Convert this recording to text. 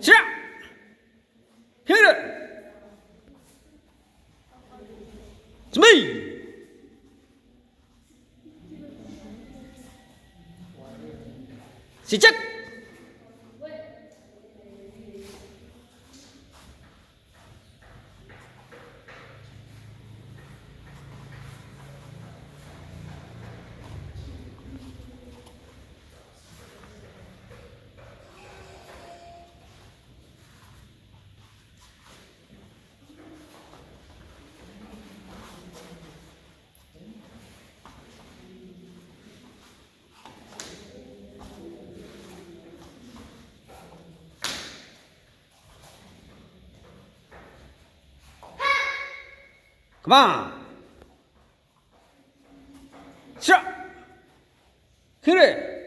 下，听着，准备， 가만! 싫어! 그래!